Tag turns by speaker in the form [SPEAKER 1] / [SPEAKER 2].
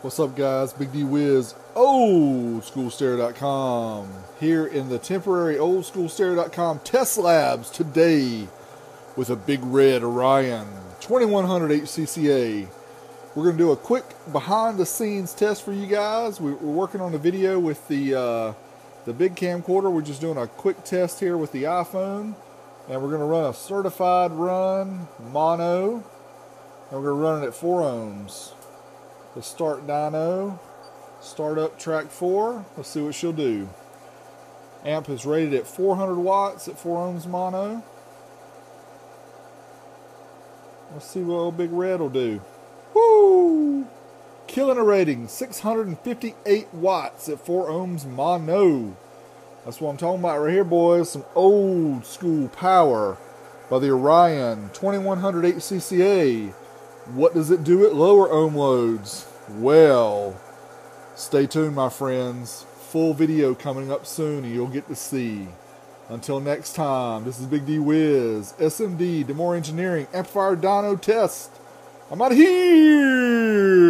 [SPEAKER 1] What's up, guys? Big D Wiz, oldschoolstereo.com. Here in the temporary oldschoolstereo.com test labs today with a big red Orion 2100 HCCA. We're going to do a quick behind the scenes test for you guys. We're working on a video with the uh, the big camcorder. We're just doing a quick test here with the iPhone. And we're going to run a certified run mono. And we're going to run it at 4 ohms. The start dyno, start up track 4. Let's see what she'll do. Amp is rated at 400 watts at 4 ohms mono. Let's see what old Big Red will do. Woo! Killing a rating, 658 watts at 4 ohms mono. That's what I'm talking about right here, boys. Some old school power by the Orion 2100 HCCA. What does it do at lower ohm loads? Well, stay tuned, my friends. Full video coming up soon, and you'll get to see. Until next time, this is Big D Wiz, SMD, D'Amore Engineering, Amplifier Dyno Test. I'm out of here!